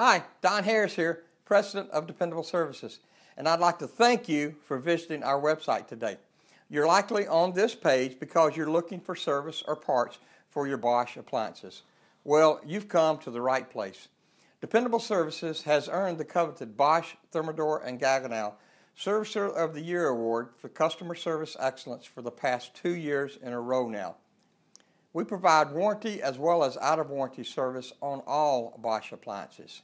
Hi, Don Harris here, President of Dependable Services, and I'd like to thank you for visiting our website today. You're likely on this page because you're looking for service or parts for your Bosch appliances. Well, you've come to the right place. Dependable Services has earned the coveted Bosch, Thermador, and Gaggenau Servicer of the Year Award for customer service excellence for the past two years in a row now. We provide warranty as well as out of warranty service on all Bosch appliances.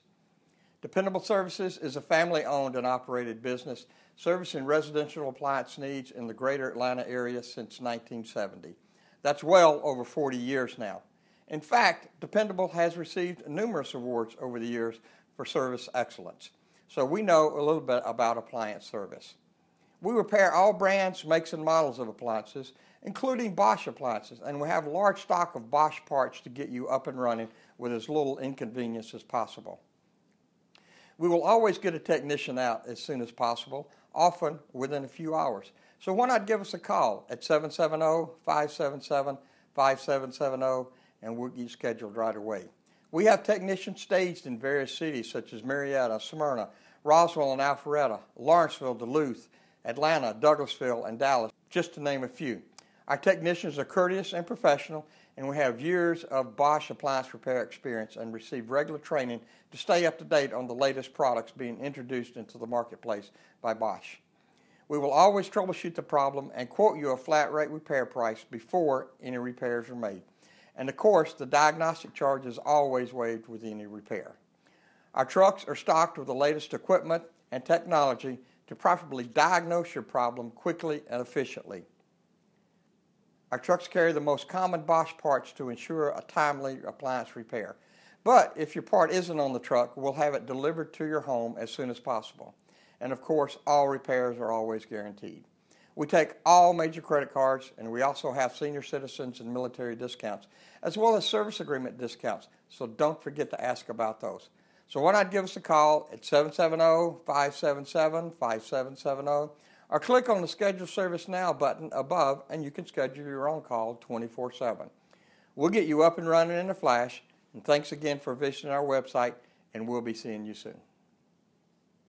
Dependable Services is a family owned and operated business servicing residential appliance needs in the greater Atlanta area since 1970. That's well over 40 years now. In fact, Dependable has received numerous awards over the years for service excellence. So we know a little bit about appliance service. We repair all brands, makes, and models of appliances, including Bosch appliances, and we have a large stock of Bosch parts to get you up and running with as little inconvenience as possible. We will always get a technician out as soon as possible, often within a few hours. So why not give us a call at 770-577-5770 and we'll get you scheduled right away. We have technicians staged in various cities such as Marietta, Smyrna, Roswell and Alpharetta, Lawrenceville, Duluth, Atlanta, Douglasville, and Dallas, just to name a few. Our technicians are courteous and professional, and we have years of Bosch appliance repair experience and receive regular training to stay up to date on the latest products being introduced into the marketplace by Bosch. We will always troubleshoot the problem and quote you a flat rate repair price before any repairs are made. And of course, the diagnostic charge is always waived with any repair. Our trucks are stocked with the latest equipment and technology to properly diagnose your problem quickly and efficiently. Our trucks carry the most common Bosch parts to ensure a timely appliance repair. But if your part isn't on the truck, we'll have it delivered to your home as soon as possible. And of course, all repairs are always guaranteed. We take all major credit cards, and we also have senior citizens and military discounts, as well as service agreement discounts. So don't forget to ask about those. So why not give us a call at 770-577-5770 or click on the Schedule Service Now button above and you can schedule your own call 24-7. We'll get you up and running in a flash. And thanks again for visiting our website, and we'll be seeing you soon.